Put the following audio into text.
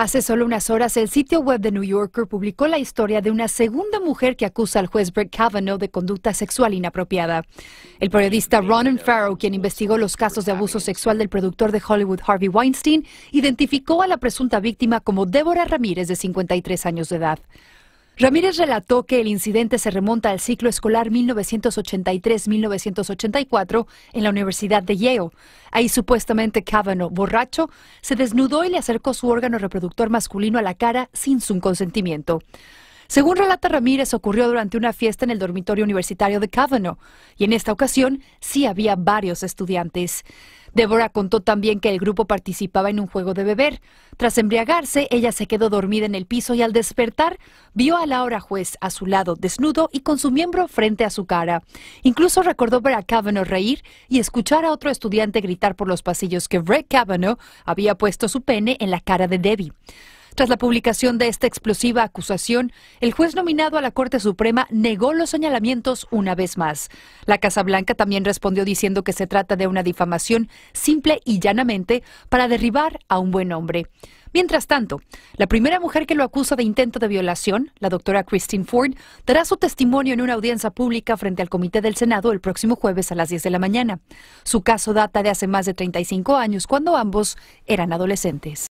Hace solo unas horas, el sitio web de New Yorker publicó la historia de una segunda mujer que acusa al juez Brett Kavanaugh de conducta sexual inapropiada. El periodista Ronan Farrow, quien investigó los casos de abuso sexual del productor de Hollywood Harvey Weinstein, identificó a la presunta víctima como Débora Ramírez, de 53 años de edad. Ramírez relató que el incidente se remonta al ciclo escolar 1983-1984 en la Universidad de Yale. Ahí supuestamente Kavanaugh, borracho, se desnudó y le acercó su órgano reproductor masculino a la cara sin su consentimiento. Según relata Ramírez, ocurrió durante una fiesta en el dormitorio universitario de Kavanaugh, y en esta ocasión sí había varios estudiantes. Deborah contó también que el grupo participaba en un juego de beber. Tras embriagarse, ella se quedó dormida en el piso y al despertar vio a la hora juez a su lado, desnudo y con su miembro frente a su cara. Incluso recordó ver a Kavanaugh reír y escuchar a otro estudiante gritar por los pasillos que Brett Kavanaugh había puesto su pene en la cara de Debbie. Tras la publicación de esta explosiva acusación, el juez nominado a la Corte Suprema negó los señalamientos una vez más. La Casa Blanca también respondió diciendo que se trata de una difamación simple y llanamente para derribar a un buen hombre. Mientras tanto, la primera mujer que lo acusa de intento de violación, la doctora Christine Ford, dará su testimonio en una audiencia pública frente al Comité del Senado el próximo jueves a las 10 de la mañana. Su caso data de hace más de 35 años, cuando ambos eran adolescentes.